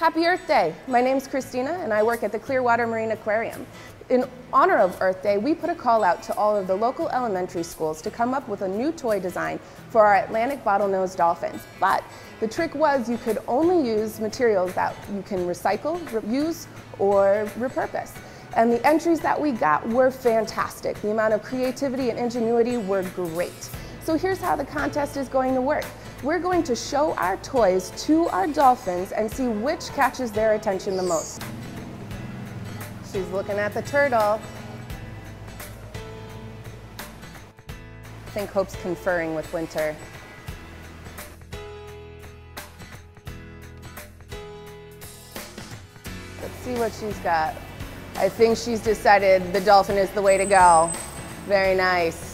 Happy Earth Day! My name's Christina and I work at the Clearwater Marine Aquarium. In honor of Earth Day, we put a call out to all of the local elementary schools to come up with a new toy design for our Atlantic bottlenose dolphins. But the trick was you could only use materials that you can recycle, reuse, or repurpose. And the entries that we got were fantastic. The amount of creativity and ingenuity were great. So here's how the contest is going to work. We're going to show our toys to our dolphins and see which catches their attention the most. She's looking at the turtle. I think Hope's conferring with Winter. Let's see what she's got. I think she's decided the dolphin is the way to go. Very nice.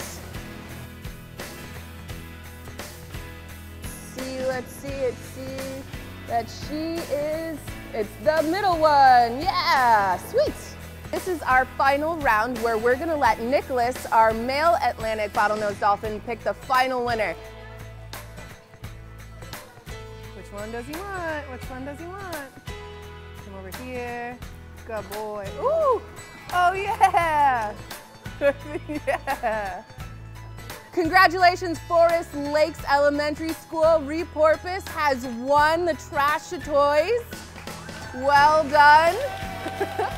Let's see let's see that she is, it's the middle one. Yeah, sweet. This is our final round where we're gonna let Nicholas, our male Atlantic bottlenose dolphin, pick the final winner. Which one does he want? Which one does he want? Come over here. Good boy. Ooh! Oh yeah! yeah! Congratulations, Forest Lakes Elementary School. Reporpoise has won the Trash to Toys. Well done.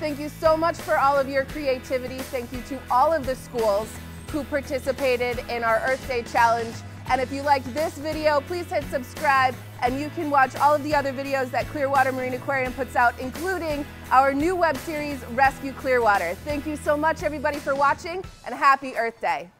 Thank you so much for all of your creativity. Thank you to all of the schools who participated in our Earth Day Challenge. And if you liked this video, please hit subscribe and you can watch all of the other videos that Clearwater Marine Aquarium puts out, including our new web series, Rescue Clearwater. Thank you so much, everybody, for watching, and happy Earth Day.